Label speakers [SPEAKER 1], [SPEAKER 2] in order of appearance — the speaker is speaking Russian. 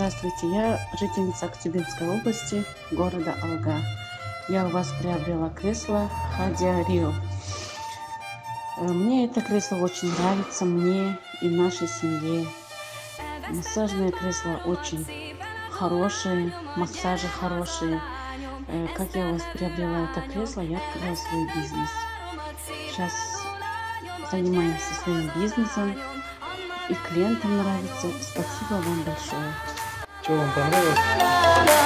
[SPEAKER 1] Здравствуйте, я жительница Актюбинской области, города Алга. Я у вас приобрела кресло Хадия Рио. Э, мне это кресло очень нравится, мне и нашей семье. Массажное кресло очень хорошее, массажи хорошие. Э, как я у вас приобрела это кресло, я открыла свой бизнес. Сейчас занимаемся своим бизнесом и клиентам нравится. Спасибо вам большое.
[SPEAKER 2] 좋은 밤 되었습니 다.